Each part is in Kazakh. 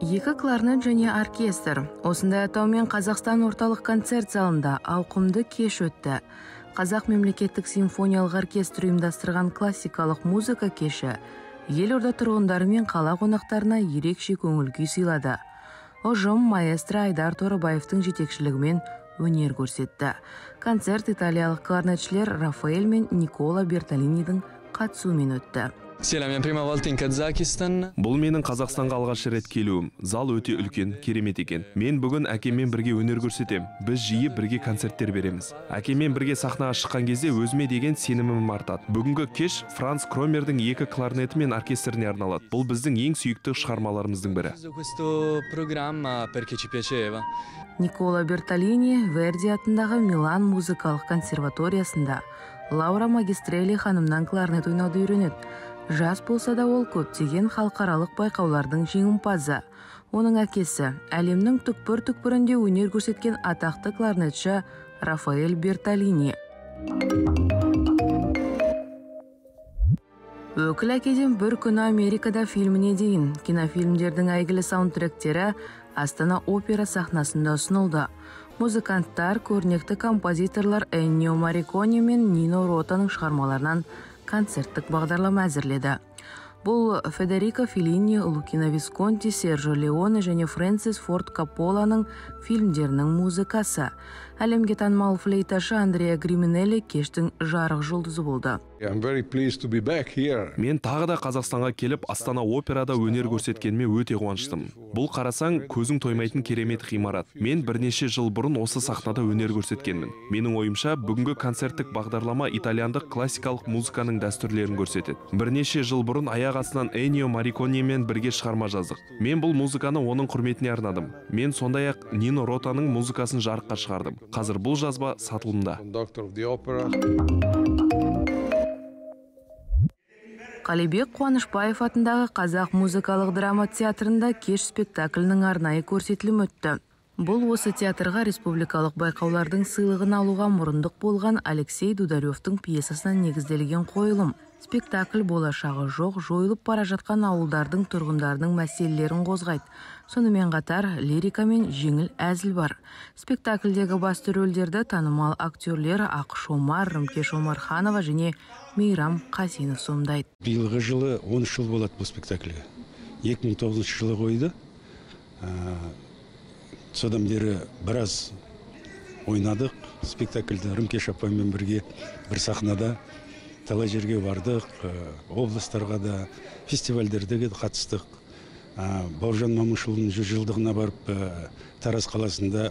кларнет және оркестр. Осындай атаумен қазақстан орталық концерт залында ауқымды кеш өтті. Қазақ мемлекеттік симфониялық оркестрі ұйымдастырған классикалық музыка кеші елорда тұрғындары мен қала қонақтарына ерекше көңіл күй сыйлады. Ұжым маэстро айдар торыбаевтың жетекшілігімен өнер көрсетті. Концерт италиялық кларнетшілер рафаэль мен никола бертолинидің қатысуымен өтті. Бұл менің қазақстанға алғаш рет келуім. Зал өте үлкен керемет екен. Мен бүгін әкеммен бірге өнер көрсетем. біз жиі бірге концерттер береміз. Әкеммен бірге сахнаға шыққан кезде өзіме деген сенімім артады. Бүгінгі кеш франц кромердің екі кларнеті мен оркестріне арналады. Бұл біздің ең сүйікті шығармаларымыздың бірі. Никола бертолини верди атындағы милан музыкалық консерваториясында. Лаура магистрели ханымнан кларнет ойнауды үйренеді. Жас болса да ол көптеген халықаралық байқаулардың жеңімпазы. Оның әкесі әлемнің түкпір түкпірінде өнер көрсеткен атақты кларнетші рафаэль бертолини. Өкіл әкеден бір күні америкада фильміне дейін кинофильмдердің әйгілі саундтректері астана опера сахнасында ұсынылды. Музыканттар көрнекті композиторлар эннио марикони мен нино ротаның шығармаларынан концерттік бағдарлама әзірледі. Бұл федерико филини лукино висконти сержо леоне және фрэнсис форд капполаның фильмдерінің музыкасы. Әлемге танымал флейташы андреа гриминелли кештің жарық жұлдызы болды. Мен тағы да қазақстанға келіп астана операда өнер көрсеткеніме өте қуаныштымын. Бұл қарасаң көзің тоймайтын керемет ғимарат. Мен бірнеше жыл бұрын осы сахнада өнер көрсеткенмін. Менің ойымша бүгінгі концерттік бағдарлама итальяндық классикалық музыканың дәстүрлерін көрсетеді. Бірнеше жыл бұрын аяқ астынан энио мариконимен бірге шығарма жаздық. Мен бұл музыканы оның құрметіне арнадым. Мен сондай ақ нино ротаның музыкасын жарыққа шығардым. Қазір бұл жазба сатылымда. Қалибек қуанышбаев атындағы қазақ музыкалық драма театрында кеш спектаклінің арнайы көрсетілімі өтті. Бұл осы театрға республикалық байқаулардың сыйлығын алуға мұрындық болған алексей дударевтың пьесасына негізделген қойылым. Спектакль болашағы жоқ жойылып бара жатқан ауылдардың тұрғындарының мәселелерін қозғайды. Сонымен қатар лирика мен жеңіл әзіл бар. Спектакльдегі басты рөлдерді танымал актерлер ақыш омар рымкеш омарханова және мейрам қасенов сомдайды. Биылғы жылы 13 жыл болады бұл спектакльге 2009 жылы қойды. Содан бері біраз ойнадық спектакльді. Рымкеш апаймен бірге бір сахнада талай жерге бардық облыстарға да фестивальдерге де қатыстық. Бауыржан момышұлының жүз жылдығына барып тараз қаласында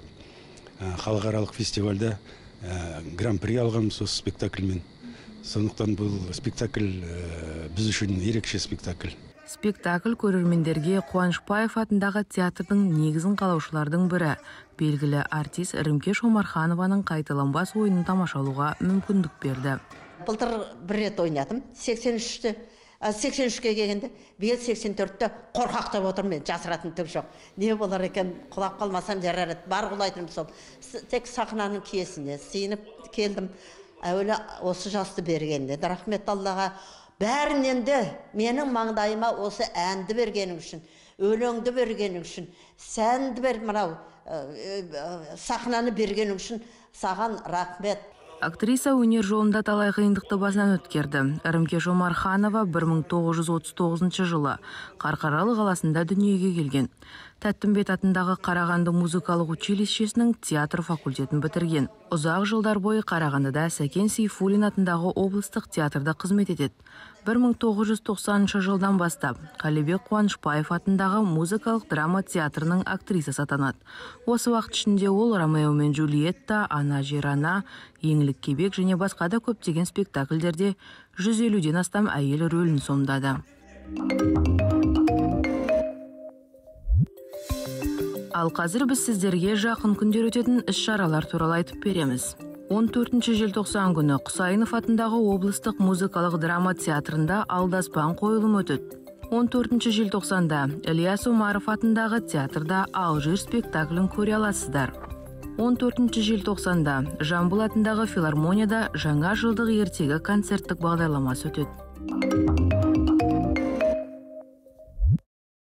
халықаралық фестивальда гран при алғанбыз осы спектакльмен. Сондықтан бұл спектакль біз үшін ерекше спектакль. Спектакль көрермендерге қуанышбаев атындағы театрдың негізін қалаушылардың бірі. Белгілі артист рімкеш омарханованың қайталанбас ойынын тамашалауға мүмкіндік берді. Былтыр бір рет ойнадым. сексен үште сексен үшке келгенде биыл сексен төртте қорқақтап отырмын мен жасыратын түк жоқ. Не болар екен құлап қалмасам жарар еді бар құлайтыным сол. Тек сахнаның киесіне сиынып келдім. Әуелі осы жасты бергенде рахмет аллаға бәрінен де менің маңдайыма осы әнді бергенің үшін өлеңді бергенің үшін сәнді бер мынау сахнаны бергенің үшін саған рахмет. Актриса өнер жолында талай қиындықты басынан өткерді. Ірімкеш омарханова 1939 жылы қарқаралы қаласында дүниеге келген. Тәттімбет атындағы қарағанды музыкалық училищесінің театр факультетін бітірген. Ұзақ жылдар бойы қарағандыда сәкен сейфуллин атындағы облыстық театрда қызмет етеді. 1990 жылдан бастап қалибек қуанышбаев атындағы музыкалық драма театрының актрисасы атанады. Осы уақыт ішінде ол ромео мен джульетта ана жер ана еңлік кебек және басқа да көптеген спектакльдерде 150-ден астам әйел рөлін сомдады. Ал қазір біз сіздерге жақын күндер өтетін іс шаралар туралы айтып береміз. 14 желтоқсан күні құсайынов атындағы облыстық музыкалық драма театрында алдаспан қойылым өтеді. 14 желтоқсанда ілияс омаров атындағы театрда алжир спектаклін көре аласыздар. 14 желтоқсанда жамбыл атындағы филармонияда жаңа жылдық ертегі концерттік бағдарламасы өтеді.